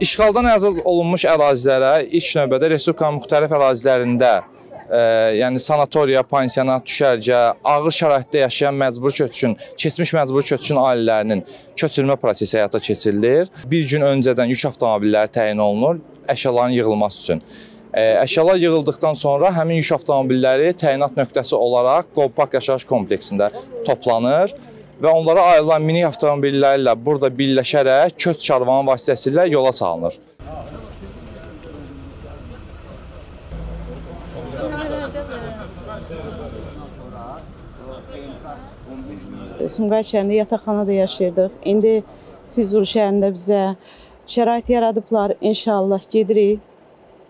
İşğaldan azad olunmuş ərazilərə ilk növbədə Respublikanın müxtəlif ərazilərində ə, yəni sanatoriya, pansionat, düşərgə, ağır şəraitdə yaşayan məcburi köçkün, keçmiş məcburi köçkün ailələrinin köçürülmə prosesi həyata keçirilir. Bir gün öncədən yük avtomobilləri təyin olunur əşyaların yığılması üçün. Ə, Əşyalar yığıldıqdan sonra həmin yük avtomobilləri təyinat nöqtəsi olaraq Qolpark yaşayış kompleksində toplanır və onlara ayrılan minik avtomobillərlə burada birləşərək köç karvanı vasitəsilə yola salınır. Sumqayıt şəhərində yataqxanada yaşayırdıq. İndi Füzuli şəhərində bizə şərait yaradıblar. İnşallah gedirik.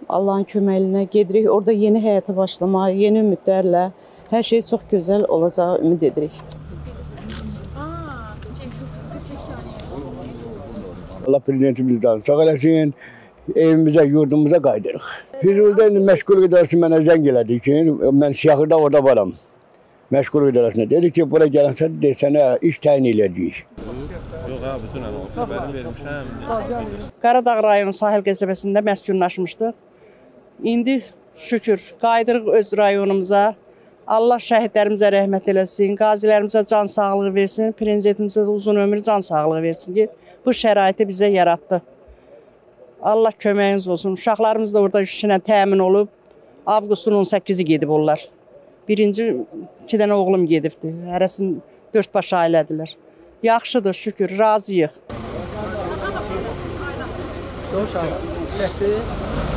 Allahın köməyinə gedirik. Orada yeni həyata başlamağa, yeni ümidlərlə hər şey çox gözəl olacağı ümid edirik. Allah prezidentimizdən sağ eləsin. Evimizə, yurdumuza qaydırıq. Füzulidə indi məşğul idarəsi mənə zəng elədi ki, mən Siyahırda orada varam. Məşğul idarəsinə dedi ki, bura gələnsə de sənə iş təyin eləyəcəyik. Yox ha, bütün ana xəbərini vermişəm. Qaradağ rayonu sahil qəsəbəsində məskunlaşmışdıq. İndi şükür qayıdırıq öz rayonumuza. Allah şəhidlərimizə rəhmət eləsin, qazilərimizə can sağlığı versin, prezidentimizə uzun ömür can sağlığı versin ki, bu şəraiti bizə yaratdı. Allah köməyiniz olsun. Uşaqlarımız da orada işinə təmin olub. Avqustun 18-i gedib onlar. Birinci iki dənə oğlum gedibdi. Hərəsini dörd baş ailədilər. Yaxşıdır, şükür, razıyıq. Soğuk şarkı.